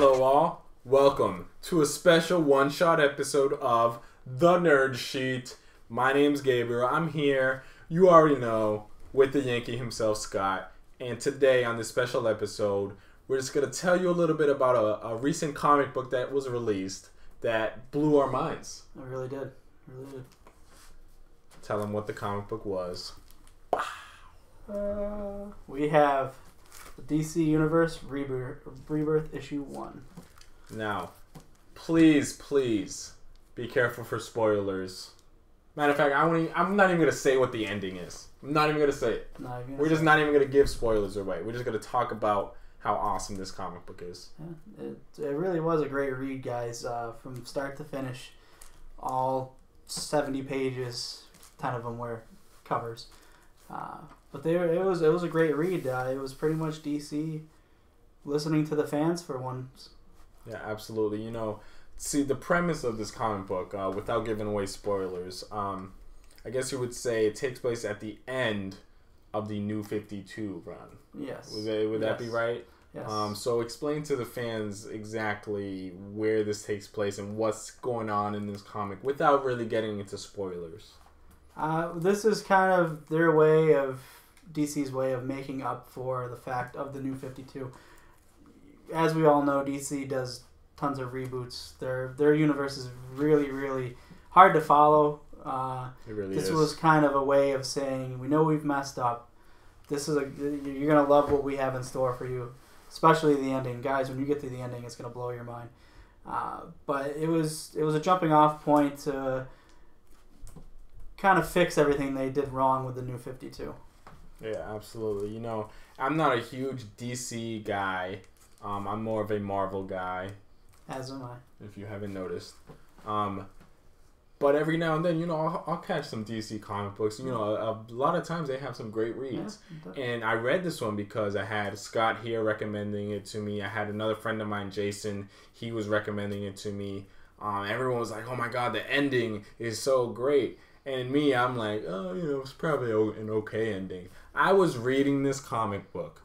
Hello, all. Welcome to a special one shot episode of The Nerd Sheet. My name's Gabriel. I'm here, you already know, with the Yankee himself, Scott. And today, on this special episode, we're just going to tell you a little bit about a, a recent comic book that was released that blew our minds. I really did. I really did. Tell them what the comic book was. Uh, we have DC Universe Rebirth, Rebirth issue one. Now, please, please be careful for spoilers. Matter of fact, I won't even, I'm not even gonna say what the ending is. I'm not even gonna say it. We're just not even gonna give spoilers away. We're just gonna talk about how awesome this comic book is. Yeah, it, it really was a great read, guys, uh, from start to finish. All 70 pages, 10 of them were covers. Uh, but they were, it was it was a great read. Uh, it was pretty much DC listening to the fans for once. Yeah, absolutely. You know, see the premise of this comic book, uh, without giving away spoilers, um, I guess you would say it takes place at the end of the New Fifty Two run. Yes. Would, that, would that be right? Yes. Um, so explain to the fans exactly where this takes place and what's going on in this comic without really getting into spoilers. Uh, this is kind of their way of DC's way of making up for the fact of the new 52. As we all know, DC does tons of reboots. Their their universe is really really hard to follow. Uh, It really this is. was kind of a way of saying we know we've messed up. This is a you're gonna love what we have in store for you, especially the ending, guys. When you get to the ending, it's gonna blow your mind. Uh, but it was it was a jumping off point to kind of fix everything they did wrong with the new 52. yeah, absolutely. You know, I'm not a huge DC guy. Um, I'm more of a Marvel guy, As am I. if you haven't noticed. Um, but every now and then, you know, I'll, I'll catch some DC comic books. You know, a, a lot of times they have some great reads. Yeah, And I read this one because I had Scott here recommending it to me. I had another friend of mine, Jason. He was recommending it to me. Um, everyone was like, "Oh my god, the ending is so great." And me, I'm like, "Oh, you know, it's probably an okay ending." I was reading this comic book.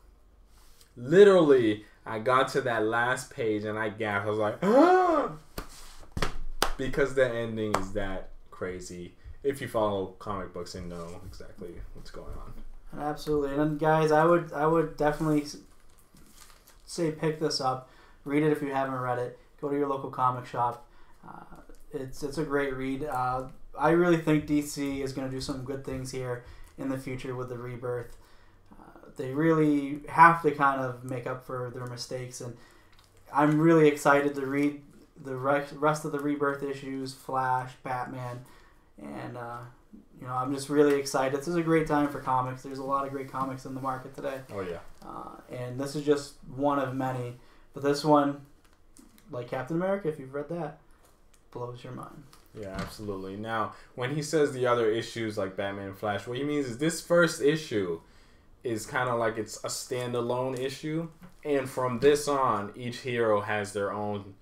Literally, I got to that last page and I gasped. I was like, "Ah!" Because the ending is that crazy. If you follow comic books and know exactly what's going on. Absolutely, and guys, I would I would definitely say pick this up, read it if you haven't read it. Go to your local comic shop. Uh, it's it's a great read. Uh, I really think DC is going to do some good things here in the future with the rebirth. Uh, they really have to kind of make up for their mistakes, and I'm really excited to read the rest of the rebirth issues, Flash, Batman, and. Uh, you know, I'm just really excited. This is a great time for comics. There's a lot of great comics in the market today, Oh yeah. uh, and this is just one of many. But this one, like Captain America, if you've read that, blows your mind. Yeah, absolutely. Now, when he says the other issues like Batman and Flash, what he means is this first issue is kind of like it's a standalone issue, and from this on, each hero has their own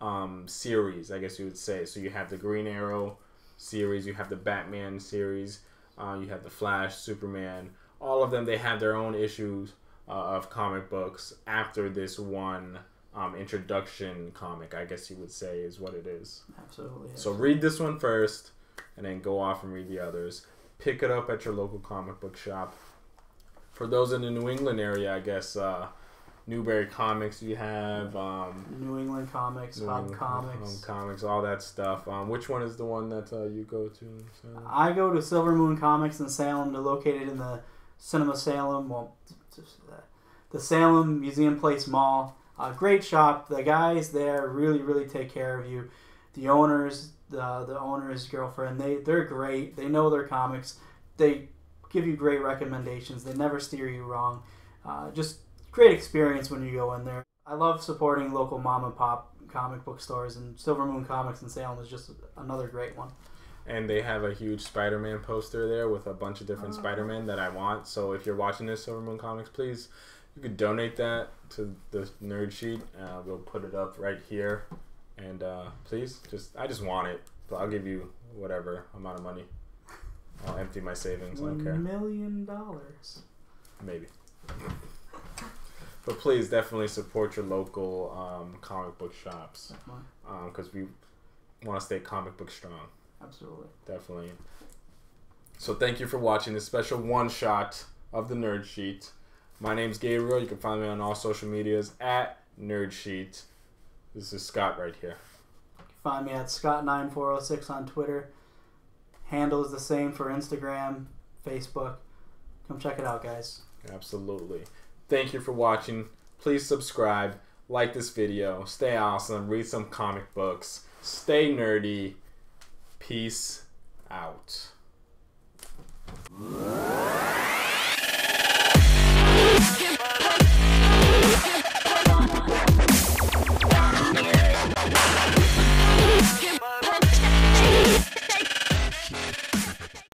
um, series, I guess you would say. So you have the Green Arrow series, you have the Batman series, uh, you have the Flash, Superman. All of them, they have their own issues uh, of comic books after this one um, introduction comic, I guess you would say, is what it is. Absolutely. So read this one first, and then go off and read the others. Pick it up at your local comic book shop. For those in the New England area, I guess uh, Newbury Comics you have, um, New England comics, New England Comics. Comics, all that stuff. Um, which one is the one that uh, you go to? I go to Silver Moon Comics in Salem. They're located in the Cinema Salem, well, the Salem Museum Place Mall. Uh, great shop. The guys there really, really take care of you. The owners, the the owner's girlfriend, they they're great. They know their comics. They give you great recommendations. They never steer you wrong. Uh, just great experience when you go in there. I love supporting local mom and pop comic book stores, and Silver Moon Comics in Salem is just another great one. And they have a huge Spider-Man poster there with a bunch of different Oh. Spider-Man that I want. So if you're watching this Silver Moon Comics, please you could donate that to the nerd sheet. Uh, we'll put it up right here. And uh, please, just I just want it. But I'll give you whatever amount of money. I'll empty my savings. I don't care. Million dollars. Maybe. But please definitely support your local um, comic book shops because we want to stay comic book strong. Absolutely. Definitely. So thank you for watching this special one shot of the Nerd Sheet. My name's Gabriel. You can find me on all social medias at Nerd Sheet. This is Scott right here. Find me at Scott9406 on Twitter. Handle is the same for Instagram, Facebook. Come check it out, guys. Absolutely. Thank you for watching. Please subscribe, like this video, stay awesome, read some comic books, stay nerdy. Peace out.